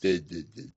de, de, de,